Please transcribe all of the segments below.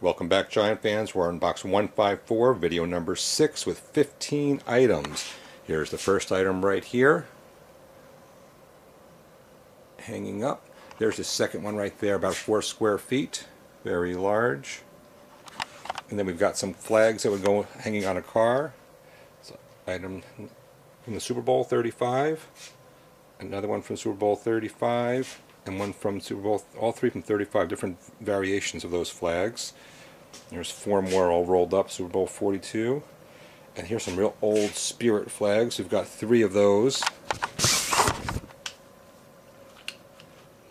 Welcome back Giant fans, we're on box 154, video number 6 with 15 items. Here's the first item right here, hanging up. There's the second one right there, about 4 square feet, very large. And then we've got some flags that would go hanging on a car. Item from the Super Bowl 35, another one from Super Bowl 35, and one from Super Bowl, all three from 35, different variations of those flags. There's four more all rolled up, Super Bowl 42. And here's some real old Spirit flags. We've got three of those.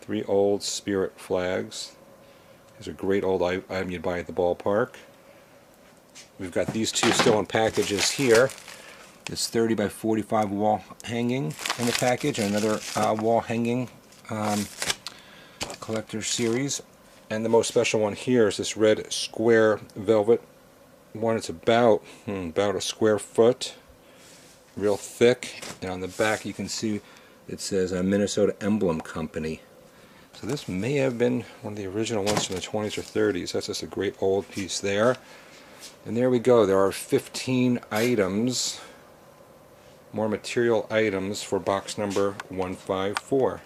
Three old Spirit flags. These are great old item you'd buy at the ballpark. We've got these two still in packages here. This 30 by 45 wall hanging in the package, and another uh, wall hanging um, collector series. And the most special one here is this red square velvet one. It's about hmm, about a square foot, real thick, and on the back you can see it says a Minnesota Emblem Company. So this may have been one of the original ones from the 20s or 30s. That's just a great old piece there. And there we go. There are 15 items, more material items for box number 154.